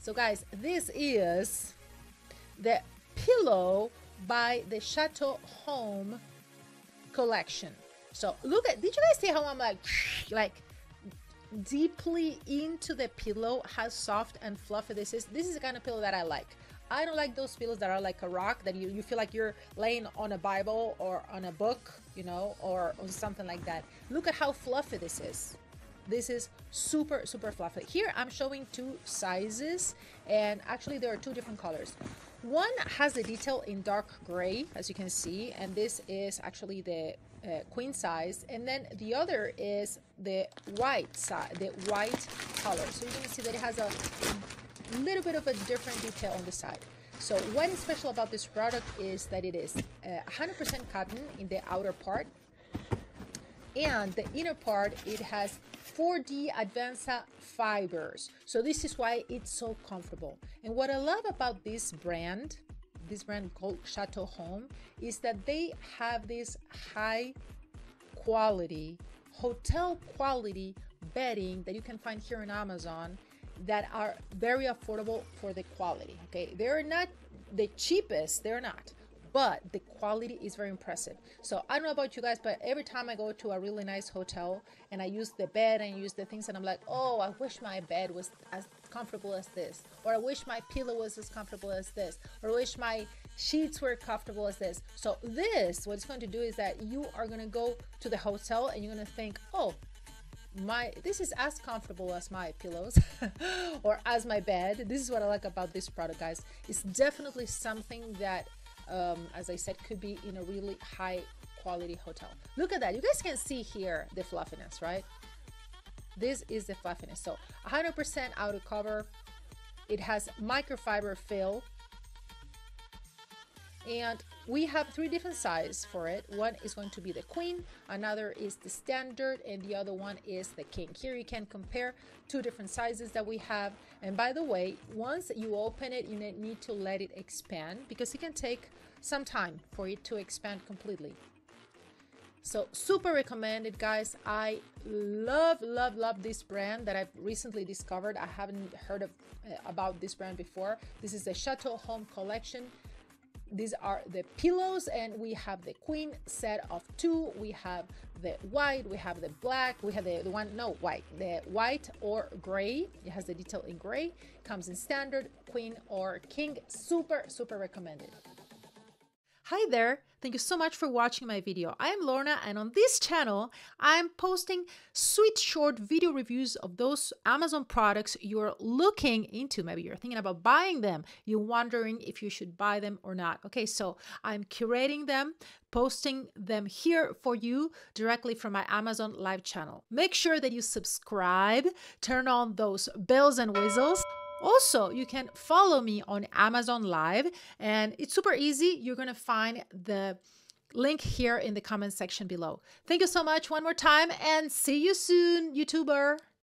So guys, this is the pillow by the Chateau Home collection. So look at, did you guys see how I'm like, like deeply into the pillow, how soft and fluffy this is? This is the kind of pillow that I like. I don't like those pillows that are like a rock that you, you feel like you're laying on a Bible or on a book, you know, or on something like that. Look at how fluffy this is. This is super, super fluffy. Here I'm showing two sizes and actually there are two different colors. One has the detail in dark gray, as you can see, and this is actually the uh, queen size. And then the other is the white side, the white color. So you can see that it has a little bit of a different detail on the side. So what is special about this product is that it is 100% uh, cotton in the outer part and the inner part it has 4D Advansa fibers. So this is why it's so comfortable. And what I love about this brand, this brand called Chateau Home, is that they have this high quality, hotel quality bedding that you can find here on Amazon that are very affordable for the quality. Okay, they're not the cheapest, they're not, but the quality is very impressive. So I don't know about you guys, but every time I go to a really nice hotel and I use the bed and use the things, and I'm like, oh, I wish my bed was as comfortable as this, or I wish my pillow was as comfortable as this, or I wish my sheets were comfortable as this. So this, what it's going to do is that you are going to go to the hotel and you're going to think, oh, my this is as comfortable as my pillows or as my bed this is what i like about this product guys it's definitely something that um, as I said, could be in a really high quality hotel. Look at that. You guys can see here the fluffiness, right? This is the fluffiness. So 100% outer cover. It has microfiber fill. And we have three different sizes for it. One is going to be the queen, another is the standard, and the other one is the king. Here you can compare two different sizes that we have. And by the way, once you open it, you need to let it expand because it can take some time for it to expand completely. So super recommended guys. I love love love this brand that I've recently discovered. I haven't heard of uh, about this brand before. This is the Chateau Home collection these are the pillows and we have the queen set of two. We have the white we have the black we have the, the one no white. The white or gray it has the detail in gray comes in standard queen or king. Super super recommended Hi there! Thank you so much for watching my video. I am Lorna and on this channel, I'm posting sweet short video reviews of those Amazon products you're looking into. Maybe you're thinking about buying them. You're wondering if you should buy them or not. Okay, so I'm curating them, posting them here for you directly from my Amazon live channel. Make sure that you subscribe, turn on those bells and whistles also, you can follow me on Amazon Live, and it's super easy. You're going to find the link here in the comment section below. Thank you so much one more time, and see you soon, YouTuber.